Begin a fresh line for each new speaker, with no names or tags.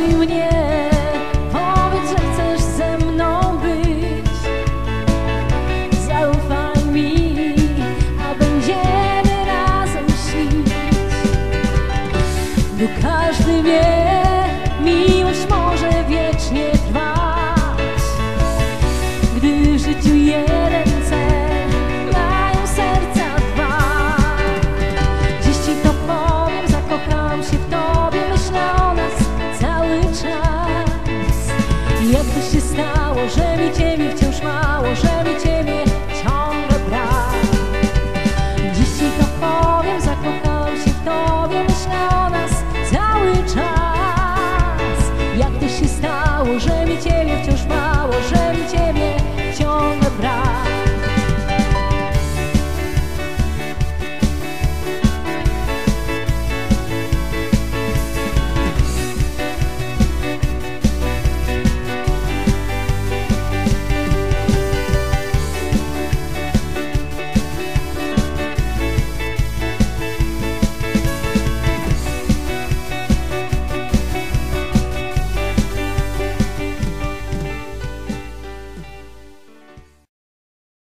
coming when ciebie wciąż mało, że żeby ciebie ciągle brak. Dziś ci to powiem, zakochałam się w tobie, myślę o nas cały czas. Jak to się stało, że mi ciebie